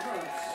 Turks.